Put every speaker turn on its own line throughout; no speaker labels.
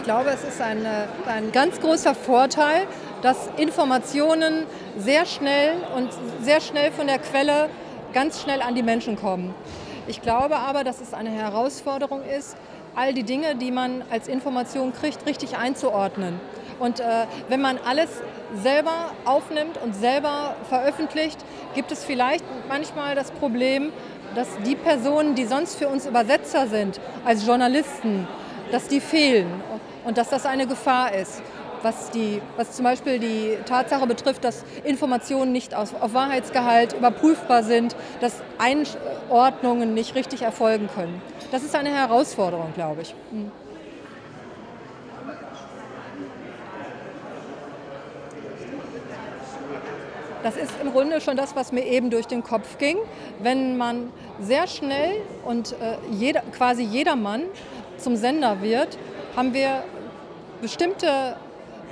Ich glaube, es ist ein, ein ganz großer Vorteil, dass Informationen sehr schnell und sehr schnell von der Quelle ganz schnell an die Menschen kommen. Ich glaube aber, dass es eine Herausforderung ist, all die Dinge, die man als Information kriegt, richtig einzuordnen. Und äh, wenn man alles selber aufnimmt und selber veröffentlicht, gibt es vielleicht manchmal das Problem, dass die Personen, die sonst für uns Übersetzer sind, als Journalisten, dass die fehlen und dass das eine Gefahr ist. Was, die, was zum Beispiel die Tatsache betrifft, dass Informationen nicht auf, auf Wahrheitsgehalt überprüfbar sind, dass Einordnungen nicht richtig erfolgen können. Das ist eine Herausforderung, glaube ich. Hm. Das ist im Grunde schon das, was mir eben durch den Kopf ging. Wenn man sehr schnell und äh, jeder, quasi jedermann zum Sender wird, haben wir bestimmte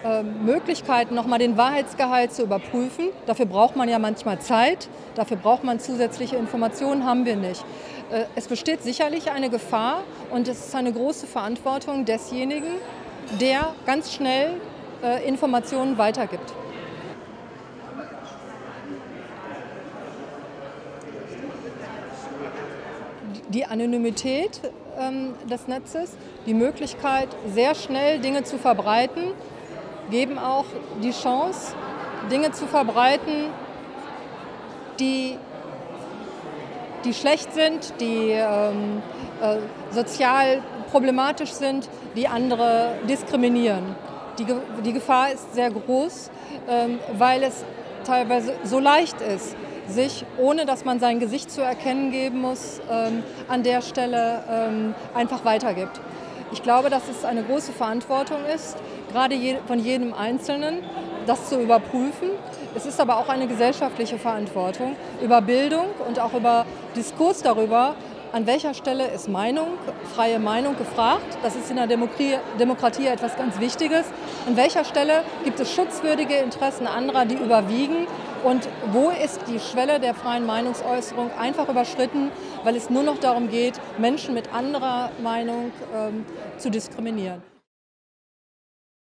äh, Möglichkeiten, nochmal den Wahrheitsgehalt zu überprüfen. Dafür braucht man ja manchmal Zeit, dafür braucht man zusätzliche Informationen, haben wir nicht. Äh, es besteht sicherlich eine Gefahr und es ist eine große Verantwortung desjenigen, der ganz schnell äh, Informationen weitergibt. die Anonymität des Netzes, die Möglichkeit, sehr schnell Dinge zu verbreiten, geben auch die Chance, Dinge zu verbreiten, die, die schlecht sind, die ähm, äh, sozial problematisch sind, die andere diskriminieren. Die, die Gefahr ist sehr groß, ähm, weil es teilweise so leicht ist, sich, ohne dass man sein Gesicht zu erkennen geben muss, ähm, an der Stelle ähm, einfach weitergibt. Ich glaube, dass es eine große Verantwortung ist, gerade je, von jedem Einzelnen, das zu überprüfen. Es ist aber auch eine gesellschaftliche Verantwortung über Bildung und auch über Diskurs darüber, an welcher Stelle ist Meinung, freie Meinung gefragt? Das ist in der Demokratie, Demokratie etwas ganz Wichtiges. An welcher Stelle gibt es schutzwürdige Interessen anderer, die überwiegen? Und wo ist die Schwelle der freien Meinungsäußerung einfach überschritten, weil es nur noch darum geht, Menschen mit anderer Meinung ähm, zu diskriminieren?